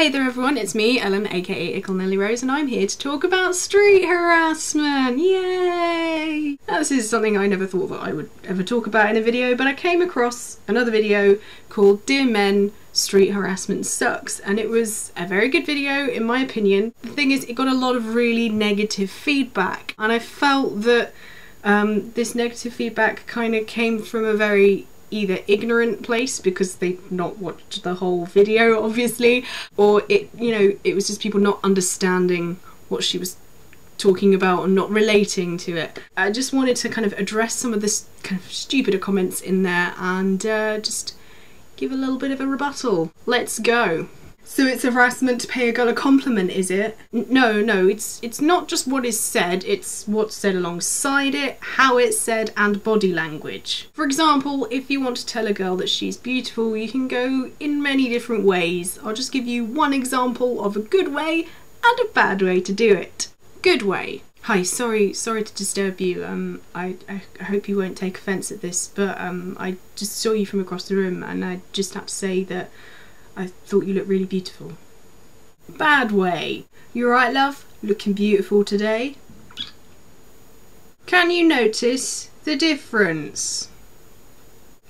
Hey there everyone, it's me, Ellen, aka Ickle Nellie Rose, and I'm here to talk about street harassment! Yay! This is something I never thought that I would ever talk about in a video, but I came across another video called Dear Men, Street Harassment Sucks, and it was a very good video in my opinion. The thing is, it got a lot of really negative feedback, and I felt that um, this negative feedback kind of came from a very either ignorant place because they've not watched the whole video obviously or it you know it was just people not understanding what she was talking about and not relating to it. I just wanted to kind of address some of this kind of stupider comments in there and uh, just give a little bit of a rebuttal. Let's go so it's harassment to pay a girl a compliment, is it? No, no, it's it's not just what is said, it's what's said alongside it, how it's said, and body language. For example, if you want to tell a girl that she's beautiful, you can go in many different ways. I'll just give you one example of a good way and a bad way to do it. Good way. Hi, sorry, sorry to disturb you. Um, I, I, hope you won't take offence at this, but um, I just saw you from across the room, and I just have to say that I thought you looked really beautiful. Bad way. You alright, love? Looking beautiful today. Can you notice the difference?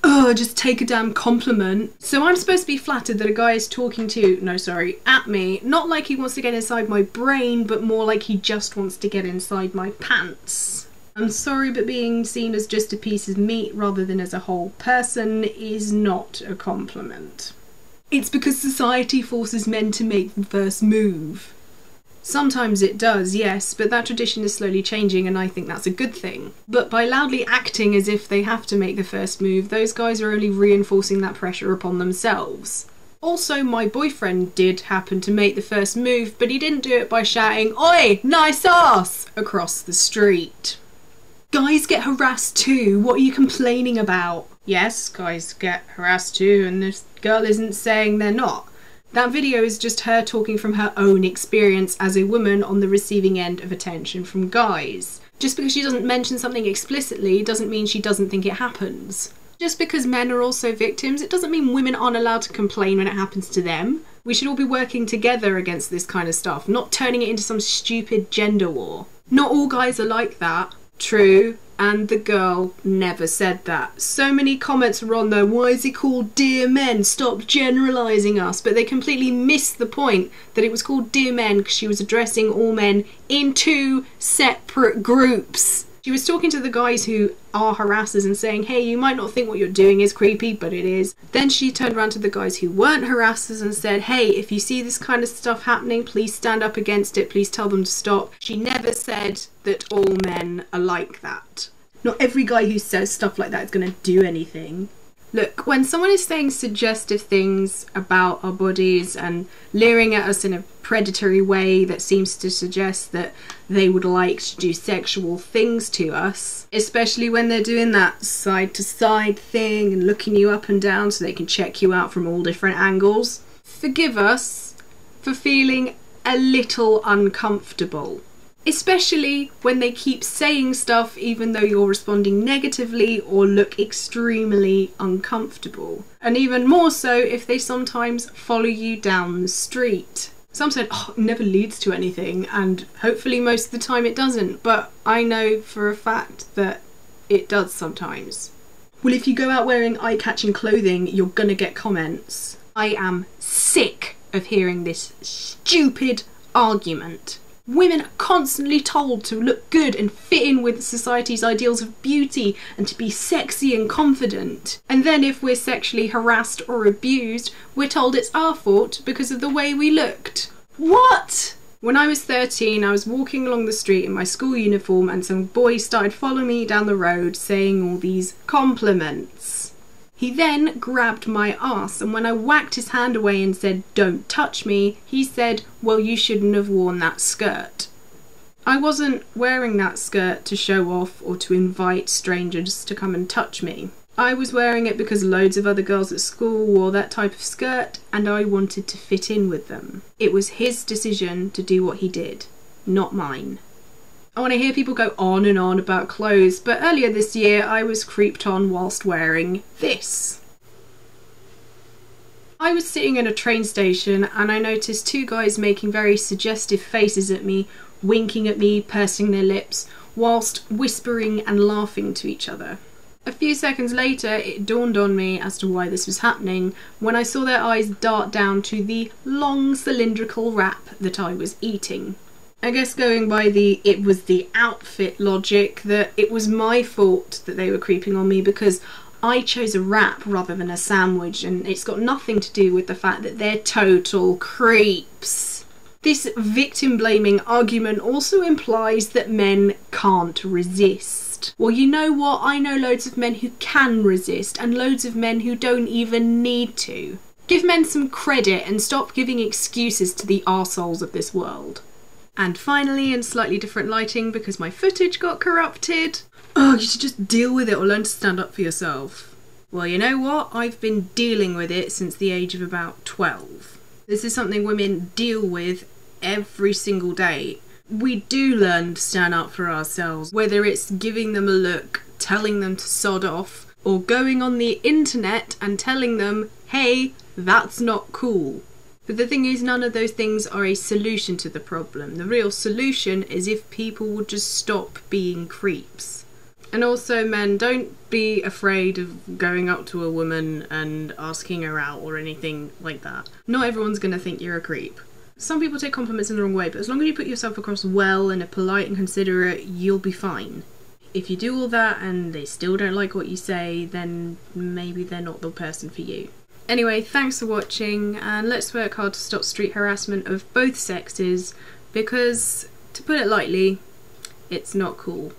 Oh, just take a damn compliment. So I'm supposed to be flattered that a guy is talking to, no sorry, at me, not like he wants to get inside my brain, but more like he just wants to get inside my pants. I'm sorry, but being seen as just a piece of meat rather than as a whole person is not a compliment. It's because society forces men to make the first move. Sometimes it does, yes, but that tradition is slowly changing and I think that's a good thing. But by loudly acting as if they have to make the first move, those guys are only reinforcing that pressure upon themselves. Also, my boyfriend did happen to make the first move, but he didn't do it by shouting, Oi, nice ass! across the street. Guys get harassed too, what are you complaining about? Yes, guys get harassed too, and this girl isn't saying they're not. That video is just her talking from her own experience as a woman on the receiving end of attention from guys. Just because she doesn't mention something explicitly doesn't mean she doesn't think it happens. Just because men are also victims, it doesn't mean women aren't allowed to complain when it happens to them. We should all be working together against this kind of stuff, not turning it into some stupid gender war. Not all guys are like that. True, and the girl never said that. So many comments were on there, why is it called Dear Men? Stop generalising us. But they completely missed the point that it was called Dear Men because she was addressing all men in two separate groups. She was talking to the guys who are harassers and saying, hey, you might not think what you're doing is creepy, but it is. Then she turned around to the guys who weren't harassers and said, hey, if you see this kind of stuff happening, please stand up against it, please tell them to stop. She never said that all men are like that. Not every guy who says stuff like that is going to do anything. Look, when someone is saying suggestive things about our bodies and leering at us in a predatory way that seems to suggest that they would like to do sexual things to us, especially when they're doing that side to side thing and looking you up and down so they can check you out from all different angles, forgive us for feeling a little uncomfortable especially when they keep saying stuff even though you're responding negatively or look extremely uncomfortable. And even more so if they sometimes follow you down the street. Some said, oh, it never leads to anything, and hopefully most of the time it doesn't, but I know for a fact that it does sometimes. Well, if you go out wearing eye catching clothing, you're gonna get comments. I am sick of hearing this stupid argument. Women are constantly told to look good and fit in with society's ideals of beauty and to be sexy and confident. And then if we're sexually harassed or abused, we're told it's our fault because of the way we looked. What? When I was 13, I was walking along the street in my school uniform and some boy started following me down the road saying all these compliments. He then grabbed my ass, and when I whacked his hand away and said, Don't touch me, he said, Well, you shouldn't have worn that skirt. I wasn't wearing that skirt to show off or to invite strangers to come and touch me. I was wearing it because loads of other girls at school wore that type of skirt and I wanted to fit in with them. It was his decision to do what he did, not mine. I want to hear people go on and on about clothes, but earlier this year I was creeped on whilst wearing this. I was sitting in a train station and I noticed two guys making very suggestive faces at me, winking at me, pursing their lips, whilst whispering and laughing to each other. A few seconds later, it dawned on me as to why this was happening when I saw their eyes dart down to the long cylindrical wrap that I was eating. I guess going by the it was the outfit logic that it was my fault that they were creeping on me because I chose a wrap rather than a sandwich, and it's got nothing to do with the fact that they're total creeps. This victim blaming argument also implies that men can't resist. Well, you know what? I know loads of men who can resist, and loads of men who don't even need to. Give men some credit and stop giving excuses to the arseholes of this world. And finally, in slightly different lighting because my footage got corrupted, oh, you should just deal with it or learn to stand up for yourself. Well, you know what? I've been dealing with it since the age of about 12. This is something women deal with every single day. We do learn to stand up for ourselves, whether it's giving them a look, telling them to sod off, or going on the internet and telling them, hey, that's not cool. But the thing is, none of those things are a solution to the problem. The real solution is if people would just stop being creeps. And also, men, don't be afraid of going up to a woman and asking her out or anything like that. Not everyone's gonna think you're a creep. Some people take compliments in the wrong way, but as long as you put yourself across well and are polite and considerate, you'll be fine. If you do all that and they still don't like what you say, then maybe they're not the person for you. Anyway, thanks for watching, and let's work hard to stop street harassment of both sexes because, to put it lightly, it's not cool.